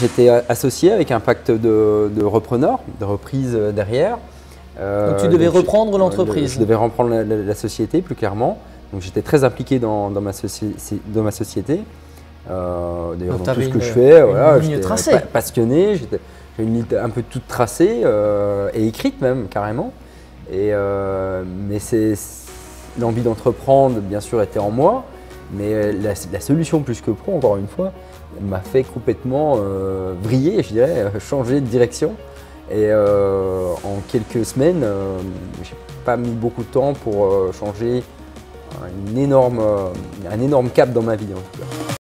j'étais associé avec un pacte de, de repreneurs, de reprise derrière. Donc tu devais reprendre l'entreprise. Je devais reprendre la, la- la société plus clairement. Donc j'étais très impliqué dans, dans ma, soci- dans ma société. Euh, D'ailleurs, dans tout ce que une- je fais, voilà, j'étais pa- passionné. J'ai une ligne un peu toute tracée euh, et écrite même carrément. Et, euh, mais c'est l'envie d'entreprendre, bien sûr, était en moi. Mais la, la solution plus que pro, encore une fois, m'a fait complètement euh, vriller, je dirais, euh, changer de direction. Et euh, en quelques semaines, euh, j'ai pas mis beaucoup de temps pour euh, changer euh, un énorme cap dans ma vie. En tout cas.